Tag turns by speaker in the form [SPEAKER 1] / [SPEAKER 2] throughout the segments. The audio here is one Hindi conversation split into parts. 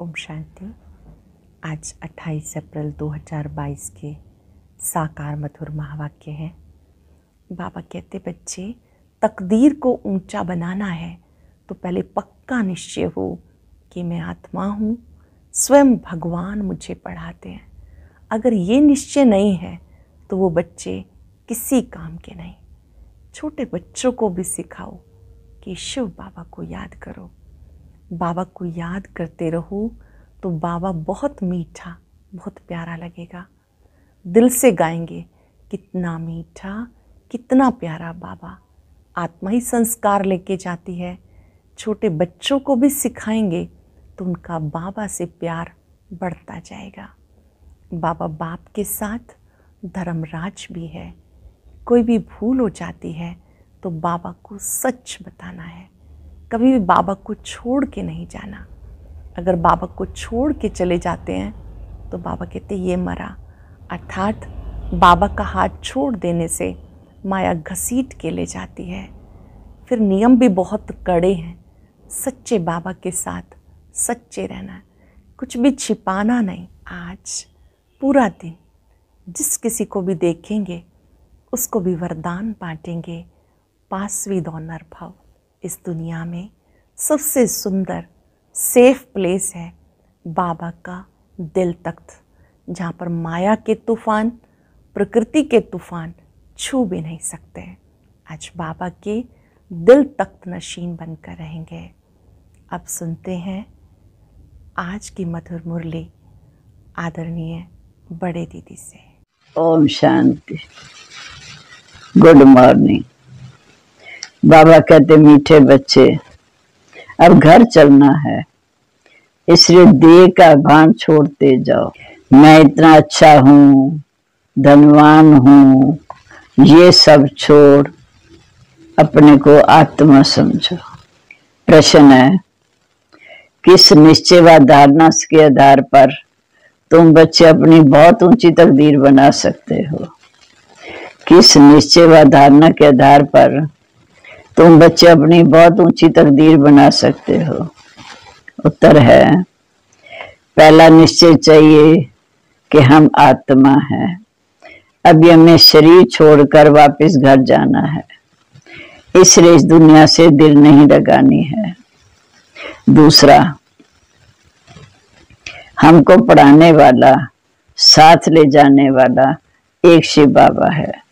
[SPEAKER 1] ओम शांति। आज 28 अप्रैल 2022 के साकार मधुर महावाक्य है। बाबा कहते, बच्चे, तकदीर को ऊँचा बनाना है तो पहले पक्का निश्चय हो कि मैं आत्मा हूँ, स्वयं भगवान मुझे पढ़ाते हैं। अगर ये निश्चय नहीं है तो वो बच्चे किसी काम के नहीं। छोटे बच्चों को भी सिखाओ कि शिव बाबा को याद करो। बाबा को याद करते रहो तो बाबा बहुत मीठा, बहुत प्यारा लगेगा। दिल से गाएँगे, कितना मीठा, कितना प्यारा बाबा। आत्मा ही संस्कार लेके जाती है। छोटे बच्चों को भी सिखाएँगे तो उनका बाबा से प्यार बढ़ता जाएगा। बाबा बाप के साथ धर्मराज भी है। कोई भी भूल हो जाती है तो बाबा को सच बताना है। कभी भी बाबा को छोड़ के नहीं जाना। अगर बाबा को छोड़ के चले जाते हैं तो बाबा कहते ये मरा। अर्थात बाबा का हाथ छोड़ देने से माया घसीट के ले जाती है। फिर नियम भी बहुत कड़े हैं। सच्चे बाबा के साथ सच्चे रहना। कुछ भी छिपाना नहीं। आज पूरा दिन जिस किसी को भी देखेंगे, उसको भी वरदान बांटेंगे। पासवी दौनर भाव। इस दुनिया में सबसे सुंदर सेफ़ प्लेस है बाबा का दिल तख्त, जहाँ पर माया के तूफ़ान, प्रकृति के तूफ़ान छू भी नहीं सकते। आज बाबा के दिल तख्त नशीन बनकर रहेंगे। अब सुनते हैं आज की मधुर मुरली, आदरणीय बड़े दीदी से।
[SPEAKER 2] ओम शांति। Good morning. बाबा कहते, मीठे बच्चे, अब घर चलना है। इसलिए देह का भान छोड़ते जाओ। मैं इतना अच्छा हूँ, धनवान हूँ, ये सब छोड़ अपने को आत्मा समझो। प्रश्न है, किस निश्चय व धारणा के आधार पर तुम बच्चे अपनी बहुत ऊँची तकदीर बना सकते हो? किस निश्चय व धारणा के आधार पर तुम बच्चे अपनी बहुत ऊँची तकदीर बना सकते हो। उत्तर है, पहला निश्चय चाहिए कि हम आत्मा हैं। अभी हमें शरीर छोड़कर वापस घर जाना है। इसलिए इस दुनिया से दिल नहीं लगानी है। दूसरा, हमको पढ़ाने वाला, साथ ले जाने वाला एक शिव बाबा है।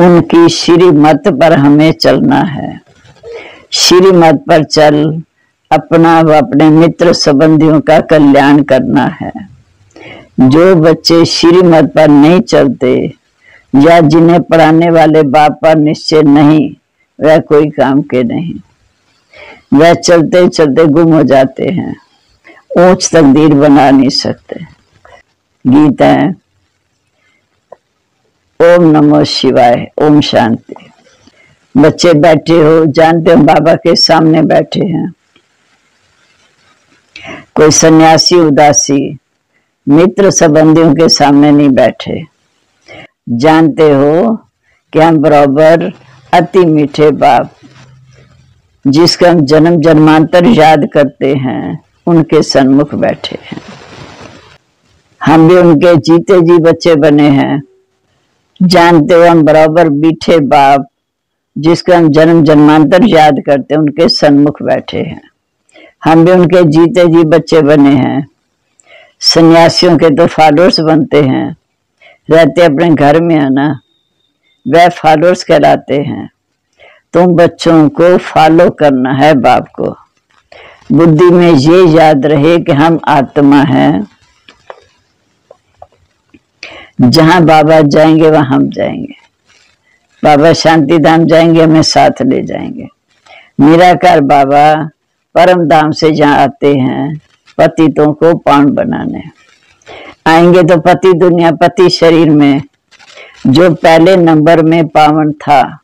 [SPEAKER 2] उनकी श्री मत पर हमें चलना है। श्री मत पर चल, अपना व अपने मित्र संबंधियों का कल्याण करना है। जो बच्चे श्री मत पर नहीं चलते, या जिन्हें पढ़ाने वाले बाप पर निश्चय नहीं, वह कोई काम के नहीं। वह चलते चलते गुम हो जाते हैं ऊंच तकदीर बना नहीं सकते। गीता है ओम नमो शिवाय, ओम शांति। बच्चे बैठे हो, जानते हो बाबा के सामने बैठे हैं। कोई सन्यासी, उदासी, मित्र संबंधियों के सामने नहीं बैठे। जानते हो कि हम बराबर अति मीठे बाप, जिसका हम जन्म जन्मांतर याद करते हैं, उनके सन्मुख बैठे हैं। हम भी उनके जीते जी बच्चे बने हैं। जानते हो, हम बराबर बीठे बाप, जिसका हम जन्म जन्मांतर याद करते हैं, उनके सन्मुख बैठे हैं। हम भी उनके जीते जी बच्चे बने हैं। सन्यासियों के तो फॉलोअर्स बनते हैं। रहते अपने घर में है ना? वह फॉलोअर्स कहलाते हैं। तुम बच्चों को फॉलो करना है बाप को। बुद्धि में ये याद रहे कि हम आत्मा हैं। जहाँ बाबा जाएँगे, वहाँ हम जाएँगे। बाबा शांति धाम जाएँगे, हमें साथ ले जाएँगे। निराकार बाबा परम धाम से जहाँ आते हैं, पतितों को पान बनाने। आएँगे तो पति दुनिया, पति शरीर में, जो पहले नंबर में पावन था,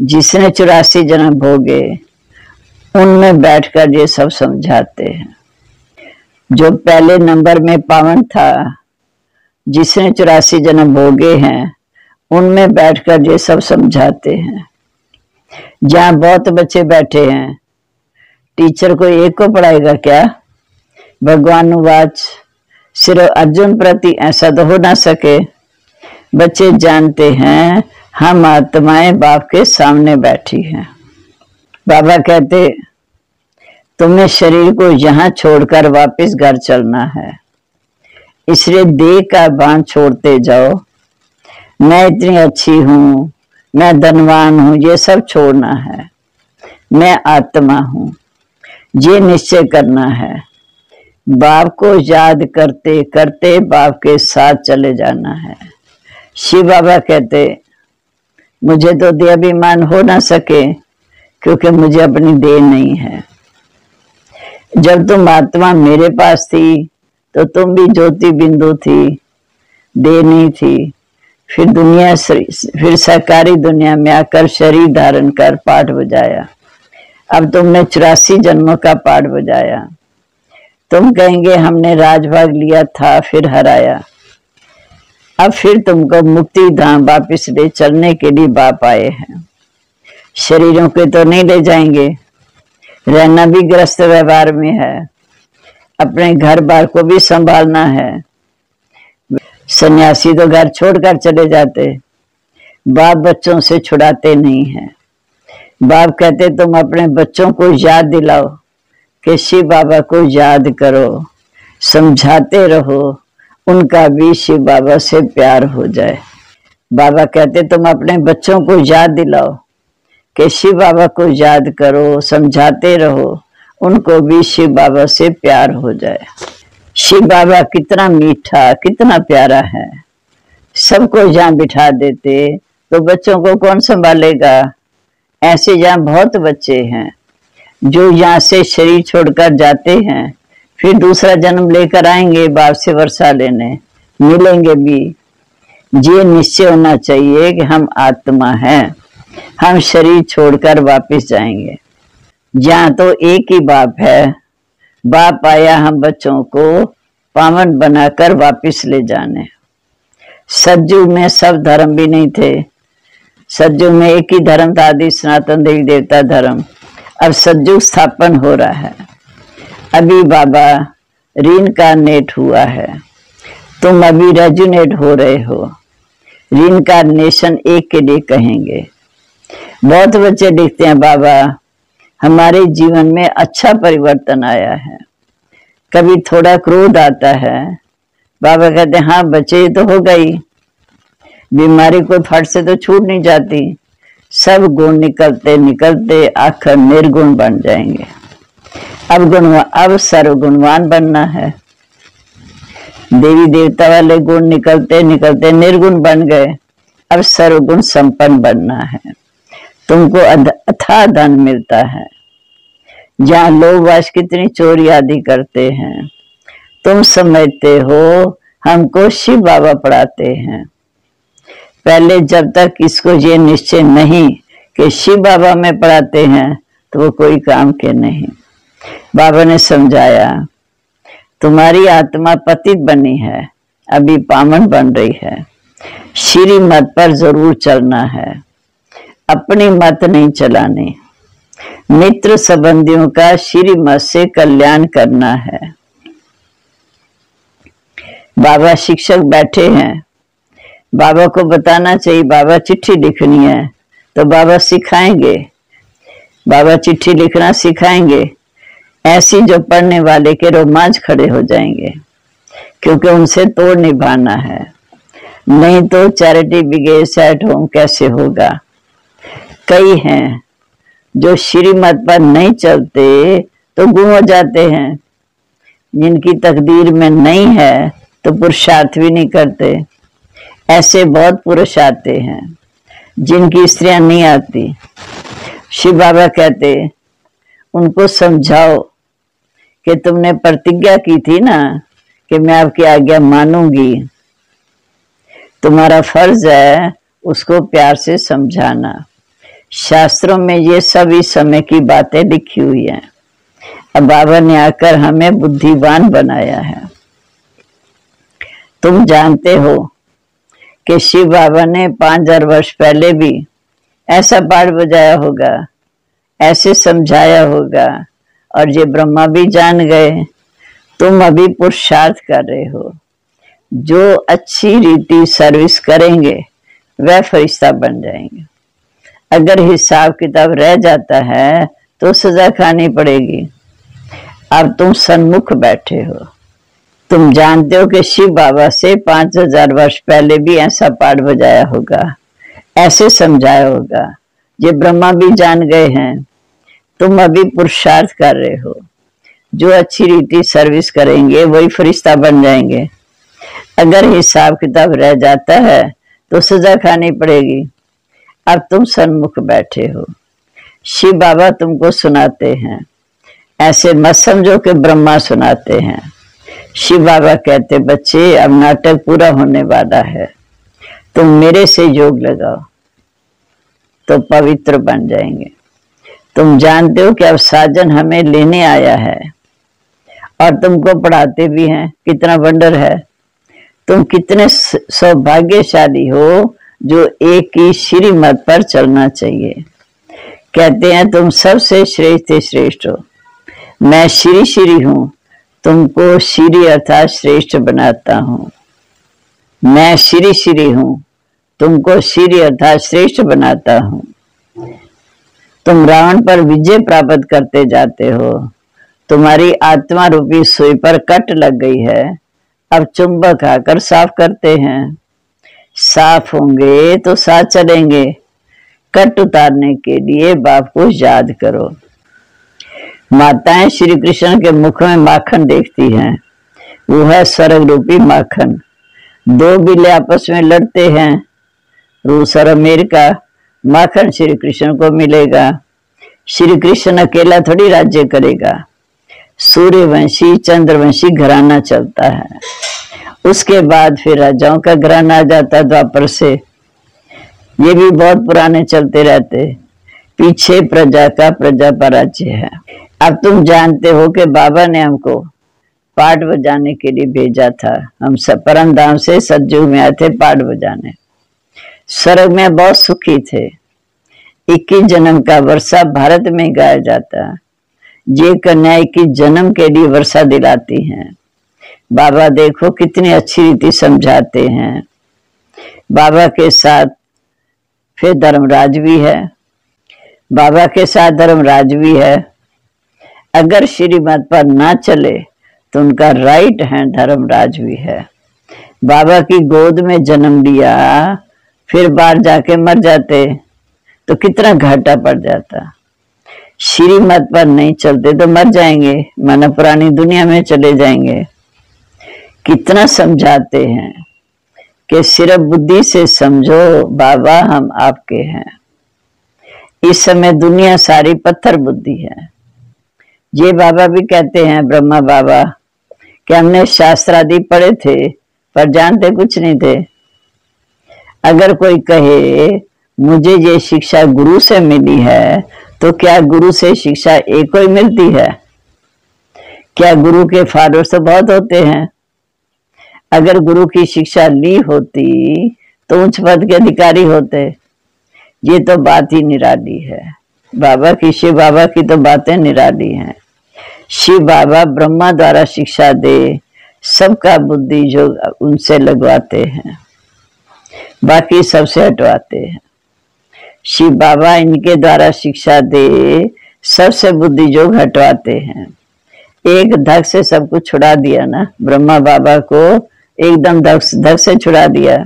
[SPEAKER 2] जिसने चौरासी जन्म भोगे, उनमें बैठकर ये सब समझाते हैं। जो पहले नंबर में पावन था जिसने चौरासी जन्म भोगे हैं, उनमें बैठकर ये सब समझाते हैं। जहाँ बहुत बच्चे बैठे हैं, टीचर को एक को पढ़ाएगा क्या? भगवान वाच, सिर्फ़ अर्जुन प्रति ऐसा तो हो ना सके। बच्चे जानते हैं, हम आत्माएँ बाप के सामने बैठी हैं। बाबा कहते तुम्हें शरीर को यहाँ छोड़कर वापस घर चलना है। इसलिए देह का बाँध छोड़ते जाओ। मैं इतनी अच्छी हूँ, मैं धनवान हूँ, ये सब छोड़ना है। मैं आत्मा हूँ, ये निश्चय करना है। बाप को याद करते करते बाप के साथ चले जाना है। शिव बाबा कहते, मुझे तो देहाभिमान हो ना सके, क्योंकि मुझे अपनी देह नहीं है। जब तुम आत्मा मेरे पास थी तो तुम भी ज्योति बिंदु थी, देनी थी। फिर दुनिया फिर सरकारी दुनिया में आकर शरीर धारण कर पाठ बजाया अब तुमने चौरासी जन्मों का पाठ बजाया तुम कहेंगे, हमने राजभाग लिया था, फिर हराया। अब फिर तुमको मुक्ति धाम वापिस ले चलने के लिए बाप आए हैं। शरीरों के तो नहीं ले जाएँगे, रहना भी ग्रस्त व्यवहार में है। अपने घर बार को भी संभालना है। सन्यासी तो घर छोड़कर चले जाते, बाप बच्चों से छुड़ाते नहीं है। बाप कहते, तुम अपने बच्चों को याद दिलाओ, कि शिव बाबा को याद करो, समझाते रहो, उनका भी शिव बाबा से प्यार हो जाए। बाबा कहते, तुम अपने बच्चों को याद दिलाओ, कि शिव बाबा को याद करो, समझाते रहो उनको भी शिव बाबा से प्यार हो जाए। शिव बाबा कितना मीठा, कितना प्यारा है। सबको जहाँ बिठा देते तो बच्चों को कौन संभालेगा? ऐसे जहाँ बहुत बच्चे हैं, जो यहाँ से शरीर छोड़कर जाते हैं, फिर दूसरा जन्म लेकर आएँगे, बाप से वर्षा लेने, मिलेंगे भी। ये निश्चय होना चाहिए कि हम आत्मा हैं, हम शरीर छोड़कर वापस जाएँगे। जहाँ तो एक ही बाप है। बाप आया हम बच्चों को पावन बनाकर वापस ले जाने। सज्जू में सब धर्म भी नहीं थे। सज्जू में एक ही धर्म था, आदि सनातन देवी देवता धर्म। अब सज्जुग स्थापन हो रहा है। अभी बाबा ऋण का नेट हुआ है। तुम अभी रेजुनेट हो रहे हो। ऋण का नेशन एक के लिए कहेंगे। बहुत बच्चे लिखते हैं बाबा हमारे जीवन में अच्छा परिवर्तन आया है। कभी थोड़ा क्रोध आता है। बाबा कहते हैं बचे तो हो गई। बीमारी को फट से तो छूट नहीं जाती। सब गुण निकलते निकलते आखिर निर्गुण बन जाएँगे। अब गुण अब सर्वगुणवान बनना है। देवी देवता वाले गुण निकलते निकलते निर्गुण बन गए। अब सर्वगुण संपन्न बनना है। तुमको अथा धन मिलता है। जहाँ लोग वाश कितनी चोरी आदि करते हैं, तुम समझते हो, हमको शिव बाबा पढ़ाते हैं। पहले जब तक इसको ये निश्चय नहीं कि शिव बाबा में पढ़ाते हैं तो वो कोई काम के नहीं। बाबा ने समझाया, तुम्हारी आत्मा पतित बनी है, अभी पामन बन रही है। श्री मत पर ज़रूर चलना है। अपनी मत नहीं चलाने। मित्र संबंधियों का श्री मत से कल्याण करना है। बाबा शिक्षक बैठे हैं। बाबा को बताना चाहिए, बाबा चिट्ठी लिखनी है तो बाबा सिखाएँगे। बाबा चिट्ठी लिखना सिखाएँगे। ऐसी जो पढ़ने वाले के रोमांच खड़े हो जाएँगे, क्योंकि उनसे तोड़ निभाना है। नहीं तो चैरिटी बिगेस एट होम कैसे होगा? कई हैं, जो श्रीमत पर नहीं चलते तो गुम हो जाते हैं। जिनकी तकदीर में नहीं है तो पुरुषार्थ भी नहीं करते। ऐसे बहुत पुरुष आते हैं, जिनकी स्त्रियाँ नहीं आती। शिव बाबा कहते, उनको समझाओ कि तुमने प्रतिज्ञा की थी ना, कि मैं आपकी आज्ञा मानूँगी। तुम्हारा फ़र्ज़ है उसको प्यार से समझाना। शास्त्रों में ये सभी समय की बातें लिखी हुई हैं। अब बाबा ने आकर हमें बुद्धिवान बनाया है। तुम जानते हो कि शिव बाबा ने पाँच हज़ार वर्ष पहले भी ऐसा पाठ बजाया होगा, ऐसे समझाया होगा, और ये ब्रह्मा भी जान गए। तुम अभी पुरुषार्थ कर रहे हो। जो अच्छी रीति सर्विस करेंगे, वह फरिश्ता बन जाएँगे। अगर हिसाब किताब रह जाता है तो सजा खानी पड़ेगी। अब तुम सन्मुख बैठे हो। तुम जानते हो कि शिव बाबा से पाँच हज़ार वर्ष पहले भी ऐसा पाठ बजाया होगा, ऐसे समझाया होगा, ये ब्रह्मा भी जान गए हैं। तुम अभी पुरुषार्थ कर रहे हो। जो अच्छी रीति सर्विस करेंगे, वही फरिश्ता बन जाएँगे। अगर हिसाब किताब रह जाता है तो सजा खानी पड़ेगी। अब तुम सन्मुख बैठे हो। शिव बाबा तुमको सुनाते हैं। ऐसे मत समझो कि ब्रह्मा सुनाते हैं। शिव बाबा कहते, बच्चे, अब नाटक पूरा होने वाला है। तुम मेरे से योग लगाओ तो पवित्र बन जाएँगे। तुम जानते हो कि अब साजन हमें लेने आया है और तुमको पढ़ाते भी हैं। कितना वंडर है। तुम कितने सौभाग्यशाली हो जो एक ही श्रीमत पर चलना चाहिए। कहते हैं, तुम सबसे श्रेष्ठ श्रेष्ठ हो। मैं श्री श्री हूँ। तुमको श्री अर्थात श्रेष्ठ बनाता हूँ। मैं श्री श्री हूँ। तुमको श्री अर्थात श्रेष्ठ बनाता हूँ। तुम रावण पर विजय प्राप्त करते जाते हो। तुम्हारी आत्मा रूपी सुई पर कट लग गई है। अब चुंबक आकर साफ़ करते हैं। साफ़ होंगे तो साथ चलेंगे। कट उतारने के लिए बाप को याद करो। माताएँ श्री कृष्ण के मुख में माखन देखती हैं। वो है स्वर्ग रूपी माखन। दो बिल्ले आपस में लड़ते हैं। रूस और अमेरिका माखन श्री कृष्ण को मिलेगा। श्री कृष्ण अकेला थोड़ी राज्य करेगा। सूर्यवंशी, चंद्रवंशी घराना चलता है। उसके बाद फिर राजाओं का ग्रहण आ जाता द्वापर से। ये भी बहुत पुराने चलते रहते। पीछे प्रजा का प्रजा पर राज्य है। अब तुम जानते हो कि बाबा ने हमको पाठ बजाने के लिए भेजा था। हम परम धाम से सज्जू में आए थे पाठ बजाने। स्वर्ग में बहुत सुखी थे। इक्कीस जन्म का वर्षा भारत में गाया जाता। ये कन्या इक्कीस जन्म के लिए वर्षा दिलाती हैं। बाबा देखो कितनी अच्छी रीति समझाते हैं। बाबा के साथ फिर धर्मराज भी है। बाबा के साथ धर्मराज भी है। अगर श्रीमत पर ना चले तो उनका राइट हैंड धर्मराज भी है। बाबा की गोद में जन्म लिया, फिर बाहर जाके मर जाते तो कितना घाटा पड़ जाता। श्रीमत पर नहीं चलते तो मर जाएँगे। माना पुरानी दुनिया में चले जाएँगे। कितना समझाते हैं कि सिर्फ़ बुद्धि से समझो, बाबा हम आपके हैं। इस समय दुनिया सारी पत्थर बुद्धि है। ये बाबा भी कहते हैं, ब्रह्मा बाबा, कि हमने शास्त्र आदि पढ़े थे, पर जानते कुछ नहीं थे। अगर कोई कहे, मुझे ये शिक्षा गुरु से मिली है तो क्या गुरु से शिक्षा एक ही मिलती है? क्या गुरु के फादर तो बहुत होते हैं। अगर गुरु की शिक्षा ली होती तो उच्च पद के अधिकारी होते। ये तो बात ही निराली है। बाबा की, शिव बाबा की तो बातें निराली हैं। शिव बाबा ब्रह्मा द्वारा शिक्षा दे, सबका बुद्धि जो उनसे लगवाते हैं, बाकी सबसे हटवाते हैं। शिव बाबा इनके द्वारा शिक्षा दे, सबसे बुद्धि जो हटवाते हैं। एक धक से सब कुछ छुड़ा दिया ना, ब्रह्मा बाबा को एकदम धक धक से छुड़ा दिया।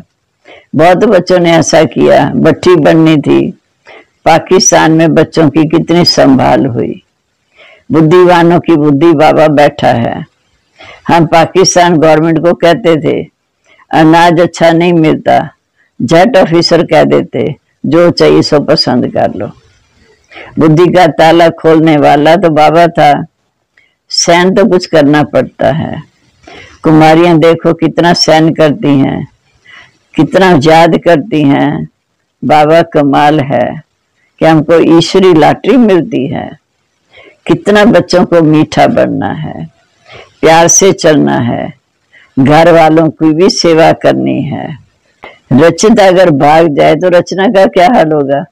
[SPEAKER 2] बहुत बच्चों ने ऐसा किया भट्टी बननी थी। पाकिस्तान में बच्चों की कितनी संभाल हुई। बुद्धिवानों की बुद्धि बाबा बैठा है। हम पाकिस्तान गवर्नमेंट को कहते थे, अनाज अच्छा नहीं मिलता। जेट ऑफिसर कह देते, जो चाहिए सो पसंद कर लो। बुद्धि का ताला खोलने वाला तो बाबा था। सहन तो कुछ करना पड़ता है। कुमारियाँ देखो कितना सहन करती हैं, कितना याद करती हैं, बाबा कमाल है कि हमको ईश्वरी लाटरी मिलती है, कितना बच्चों को मीठा बनना है, प्यार से चलना है, घर वालों की भी सेवा करनी है। रचिता अगर भाग जाए तो रचना का क्या हाल होगा?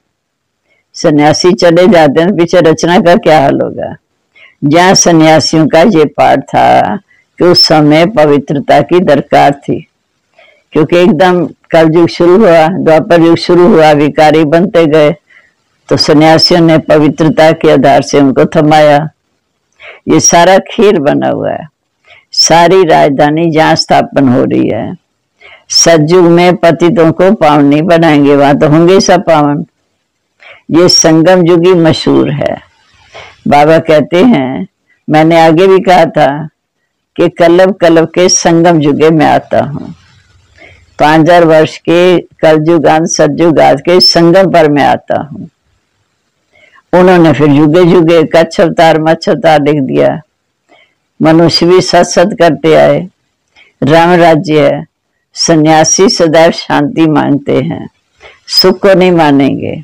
[SPEAKER 2] सन्यासी चले जाते हैं पीछे रचना का क्या हाल होगा? जहाँ सन्यासियों का ये पाठ था कि उस समय पवित्रता की दरकार थी। क्योंकि एकदम कल युग शुरू हुआ, द्वापर युग शुरू हुआ, विकारी बनते गए तो सन्यासियों ने पवित्रता के आधार से उनको थमाया। ये सारा खेल बना हुआ है। सारी राजधानी जहाँ स्थापन हो रही है। सतयुग में पतितों को पावन नहीं बनाएँगे, वहाँ तो होंगे सब पावन। ये संगम युग ही मशहूर है। बाबा कहते हैं, मैंने आगे भी कहा था कि कलब कलब के संगम युगे में आता हूँ। पाँच हज़ार वर्ष के कलयुगांत सतयुगात के संगम पर मैं आता हूँ। उन्होंने फिर युगे युगे कच्छ अवतार मच्छ अवतार लिख दिया। मनुष्य भी सत सत करते आए। राम राज्य है। सन्यासी सदैव शांति मांगते हैं। सुख को नहीं मानेंगे।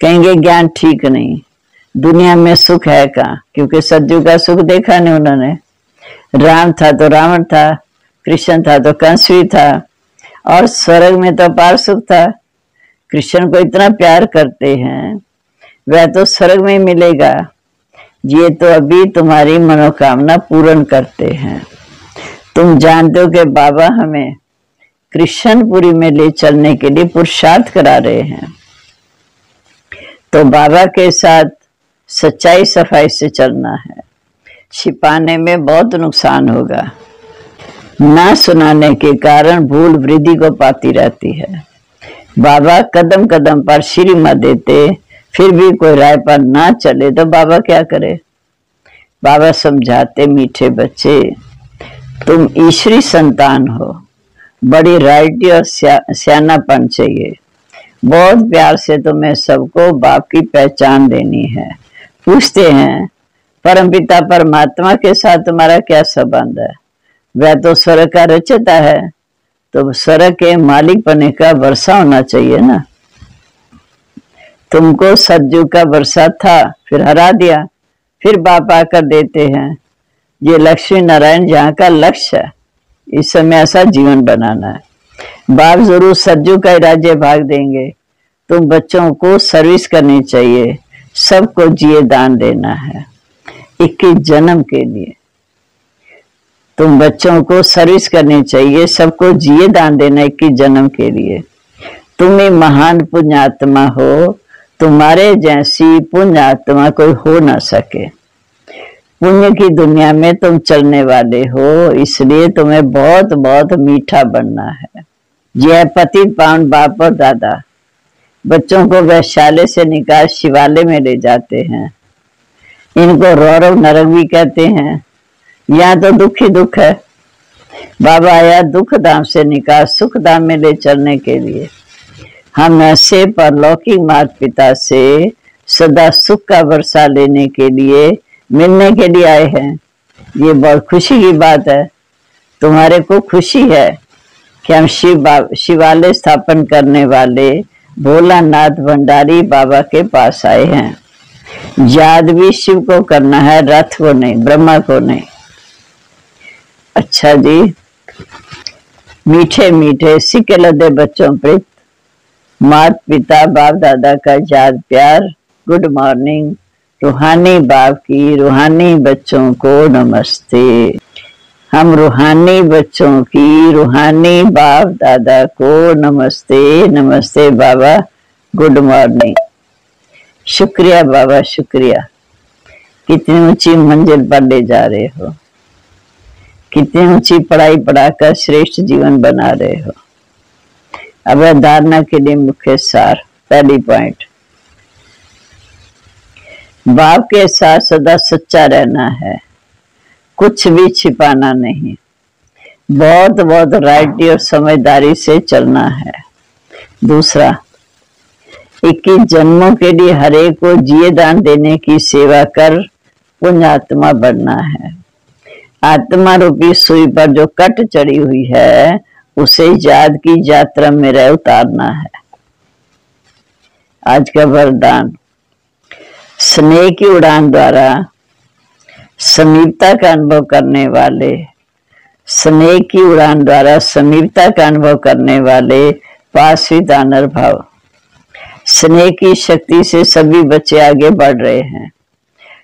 [SPEAKER 2] कहेंगे, ज्ञान ठीक नहीं। दुनिया में सुख है कहा? क्योंकि सज्जू का सुख देखा नहीं उन्होंने। राम था तो रावण था, कृष्ण था तो कंसवी था, और स्वर्ग में तो अपारसुख था। कृष्ण को इतना प्यार करते हैं, वह तो स्वर्ग में मिलेगा। ये तो अभी तुम्हारी मनोकामना पूर्ण करते हैं। तुम जानते हो कि बाबा हमें कृष्णपुरी में ले चलने के लिए पुरुषार्थ करा रहे हैं। तो बाबा के साथ सच्चाई सफ़ाई से चलना है। छिपाने में बहुत नुकसान होगा। ना सुनाने के कारण भूल वृद्धि को पाती रहती है। बाबा कदम कदम पर श्रीमत देते, फिर भी कोई राय पर ना चले तो बाबा क्या करे? बाबा समझाते, मीठे बच्चे, तुम ईश्वरी संतान हो। बड़ी राइटी और सियानापन चाहिए। बहुत प्यार से तुम्हें सबको बाप की पहचान देनी है। पूछते हैं परमपिता परमात्मा के साथ तुम्हारा क्या संबंध है? वह तो स्वर्ग का रचता है। तो स्वर्ग के मालिक बने का वर्षा होना चाहिए ना? तुमको सज्जू का वर्षा था, फिर हरा दिया, फिर बाप आकर देते हैं। ये लक्ष्मी नारायण जहाँ का लक्ष्य है। इस समय ऐसा जीवन बनाना है। बाप ज़रूर सज्जू का राज्य भाग देंगे। तुम बच्चों को सर्विस करनी चाहिए। सबको जिए दान देना है। इक्कीस जन्म के लिए। तुम बच्चों को सर्विस करनी चाहिए, सबको जिए दान देना इक्कीस जन्म के लिए। तुम ही महान पुण्यात्मा हो, तुम्हारे जैसी पुण्य आत्मा कोई हो ना सके। पुण्य की दुनिया में तुम चलने वाले हो, इसलिए तुम्हें बहुत बहुत मीठा बनना है। यह पति पावन बाप और दादा बच्चों को वैश्यालय से निकाल शिवालय में ले जाते हैं। इनको रौरव नरक भी कहते हैं। यहाँ तो दुख ही दुख है। बाबा आया दुख धाम से निकाल, सुख धाम में ले चलने के लिए। हम ऐसे परलौकिक माता पिता से सदा सुख का वर्षा लेने के लिए, मिलने के लिए आए हैं। ये बहुत खुशी की बात है। तुम्हारे को खुशी है कि हम शिव शिवालय स्थापन करने वाले भोलानाथ भंडारी बाबा के पास आए हैं। याद भी शिव को करना है, रथ को नहीं, ब्रह्मा को नहीं। अच्छा जी, मीठे मीठे सिके लदे बच्चों पर मात पिता बाप दादा का याद, प्यार, गुड मॉर्निंग, रूहानी बाप की, रूहानी बच्चों को नमस्ते। हम रूहानी बच्चों की, रूहानी बाप दादा को नमस्ते नमस्ते बाबा, गुड मॉर्निंग। शुक्रिया बाबा, शुक्रिया। कितनी ऊँची मंजिल पर ले जा रहे हो। कितनी ऊँची पढ़ाई पढ़ाकर श्रेष्ठ जीवन बना रहे हो। अब धारणा के लिए मुख्य सार, पहली पॉइंट बाप के साथ सदा सच्चा रहना है। कुछ भी छिपाना नहीं। बहुत बहुत राइटी और समझदारी से चलना है। दूसरा इक्कीस जन्मों के लिए हरे को जिए दान देने की सेवा कर पुण्य आत्मा बनना है। आत्मा रूपी सुई पर जो कट चढ़ी हुई है, उसे याद की यात्रा में रह उतारना है। आज का वरदान, स्नेह की उड़ान द्वारा समीपता का अनुभव करने वाले, स्नेह की उड़ान द्वारा समीपता का अनुभव करने वाले पासवी दानर भाव। स्नेह की शक्ति से सभी बच्चे आगे बढ़ रहे हैं।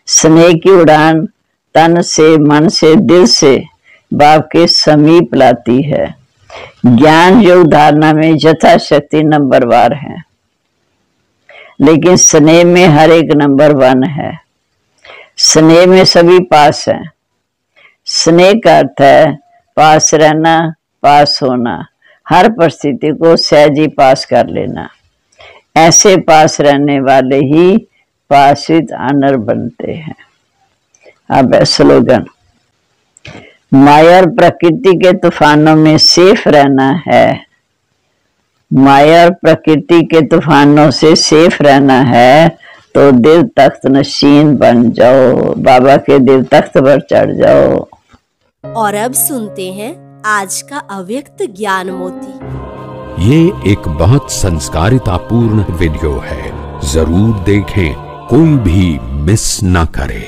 [SPEAKER 2] स्नेह की उड़ान तन से, मन से, दिल से बाप के समीप लाती है। ज्ञान योग धारणा में यथाशक्ति नंबर वार है। लेकिन स्नेह में हर एक नंबर वन है। स्नेह में सभी पास है। स्नेह का अर्थ है पास रहना, पास होना। हर परिस्थिति को सहज पास कर लेना। ऐसे पास रहने वाले ही पासित आनर बनते हैं। अब स्लोगन। माया और प्रकृति के तूफानों में सेफ़ रहना है। माया और प्रकृति के तूफानों से सेफ़ रहना है तो दिल तख्त नशीन बन जाओ। बाबा के दिल तख्त पर चढ़ जाओ।
[SPEAKER 3] और अब सुनते हैं आज का अव्यक्त ज्ञान मोती
[SPEAKER 4] ये एक बहुत संस्कारितापूर्ण वीडियो है। ज़रूर देखें कोई भी मिस ना करे।